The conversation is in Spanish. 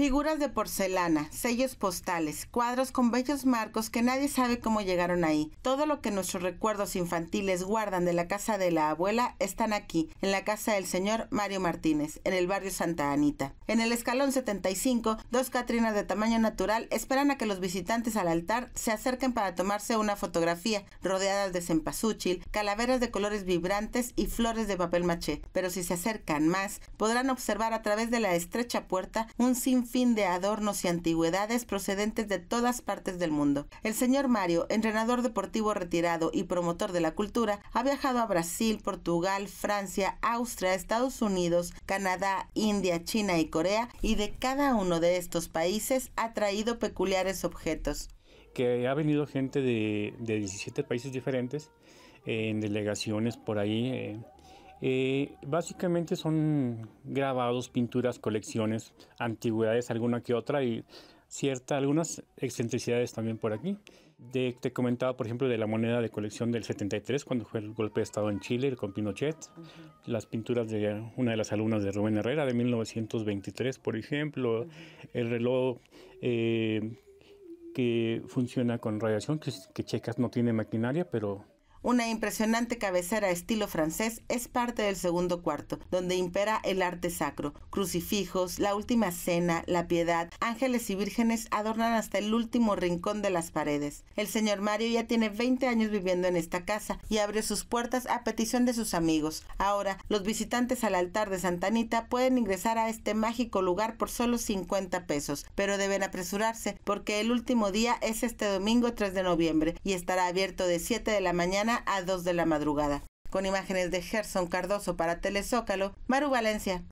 Figuras de porcelana, sellos postales, cuadros con bellos marcos que nadie sabe cómo llegaron ahí. Todo lo que nuestros recuerdos infantiles guardan de la casa de la abuela están aquí, en la casa del señor Mario Martínez, en el barrio Santa Anita. En el escalón 75, dos Catrinas de tamaño natural esperan a que los visitantes al altar se acerquen para tomarse una fotografía, rodeadas de cempasúchil, calaveras de colores vibrantes y flores de papel maché. Pero si se acercan más, podrán observar a través de la estrecha puerta un sinfín fin de adornos y antigüedades procedentes de todas partes del mundo. El señor Mario, entrenador deportivo retirado y promotor de la cultura, ha viajado a Brasil, Portugal, Francia, Austria, Estados Unidos, Canadá, India, China y Corea, y de cada uno de estos países ha traído peculiares objetos. Que ha venido gente de, 17 países diferentes, en delegaciones por ahí. Eh, eh, básicamente son grabados, pinturas, colecciones, antigüedades, alguna que otra y cierta, algunas excentricidades también por aquí. De, te comentaba, por ejemplo, de la moneda de colección del 73, cuando fue el golpe de Estado en Chile, con Pinochet. Las pinturas de una de las alumnas de Rubén Herrera de 1923, por ejemplo. El reloj eh, que funciona con radiación, que, que Checas no tiene maquinaria, pero una impresionante cabecera estilo francés es parte del segundo cuarto, donde impera el arte sacro. Crucifijos, la última cena, la piedad, ángeles y vírgenes adornan hasta el último rincón de las paredes. El señor Mario ya tiene 20 años viviendo en esta casa y abre sus puertas a petición de sus amigos. Ahora, los visitantes al altar de Santa Anita pueden ingresar a este mágico lugar por solo 50 pesos, pero deben apresurarse porque el último día es este domingo 3 de noviembre y estará abierto de 7 de la a 2 de la madrugada. Con imágenes de Gerson Cardoso para Telezócalo, Maru Valencia.